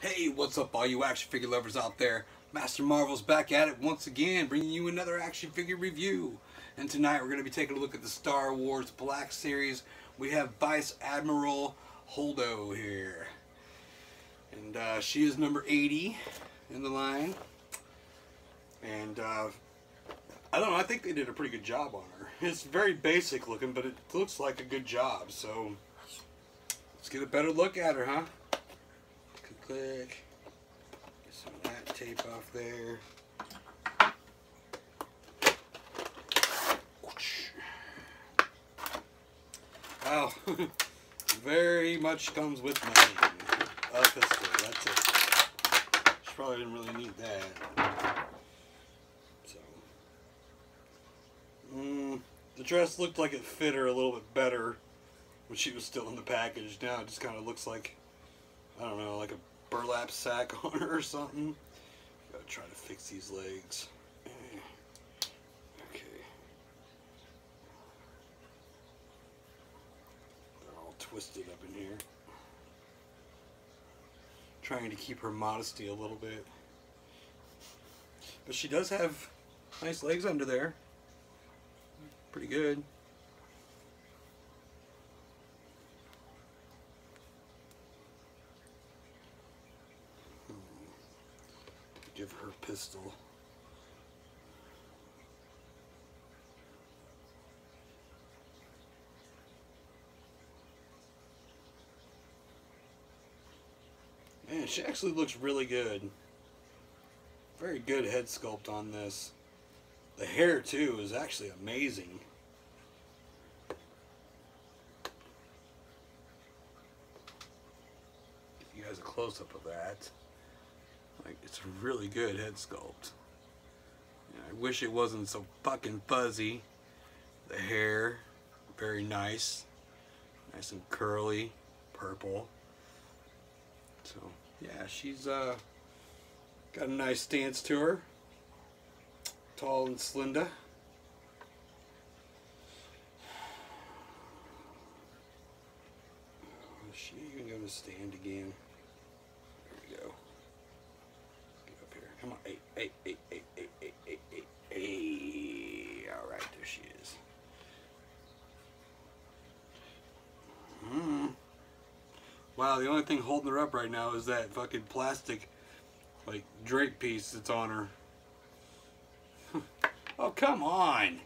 Hey, what's up all you action figure lovers out there? Master Marvel's back at it once again, bringing you another action figure review. And tonight we're going to be taking a look at the Star Wars Black Series. We have Vice Admiral Holdo here. And uh, she is number 80 in the line. And uh, I don't know, I think they did a pretty good job on her. It's very basic looking, but it looks like a good job. So let's get a better look at her, huh? Click. Get some that tape off there. Wow. Very much comes with nothing. A pistol, that's it. She probably didn't really need that. So. Mm, the dress looked like it fit her a little bit better when she was still in the package. Now it just kind of looks like, I don't know, like a burlap sack on her or something. Gotta try to fix these legs. Eh. Okay. They're all twisted up in here. Trying to keep her modesty a little bit. But she does have nice legs under there. Pretty good. Give her pistol. Man, she actually looks really good. Very good head sculpt on this. The hair, too, is actually amazing. Give you guys a close-up of that. Like, it's a really good head sculpt. I wish it wasn't so fucking fuzzy. The hair, very nice. Nice and curly, purple. So, yeah, she's uh, got a nice stance to her. Tall and slender. Is she even going to stand again? Wow, the only thing holding her up right now is that fucking plastic, like, drape piece that's on her. oh, come on.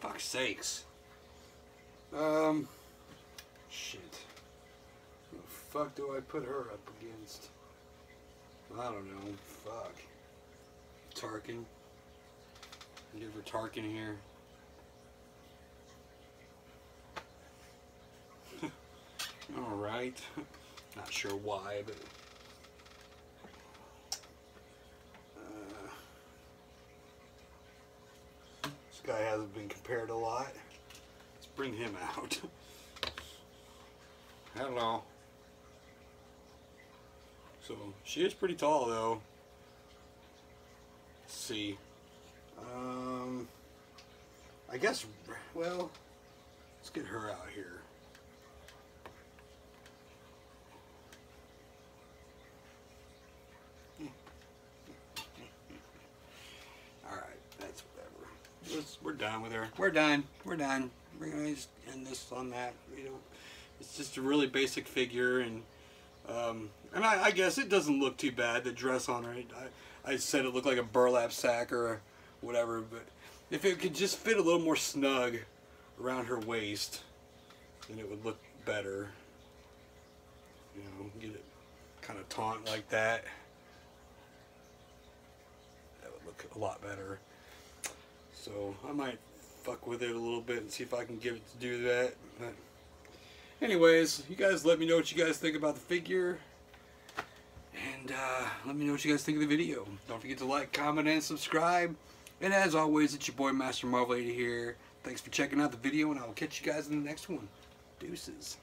For fuck's sakes. Um, shit Who the fuck do I put her up against? I don't know. Fuck. Tarkin. Give her Tarkin here. Alright. Not sure why, but... Uh, this guy hasn't been compared a lot. Let's bring him out. Hello. So she is pretty tall though. Let's see. Um, I guess, well, let's get her out here. Alright, that's with her. We're done. We're done. We're going to end this on that. You know, it's just a really basic figure and um, and I, I, guess it doesn't look too bad, the dress on her. I, I said it looked like a burlap sack or whatever, but if it could just fit a little more snug around her waist, then it would look better. You know, get it kind of taunt like that. That would look a lot better. So I might fuck with it a little bit and see if I can get it to do that. But, anyways, you guys let me know what you guys think about the figure. And uh, let me know what you guys think of the video. Don't forget to like, comment, and subscribe. And as always, it's your boy Master Marvel 80 here. Thanks for checking out the video, and I will catch you guys in the next one. Deuces.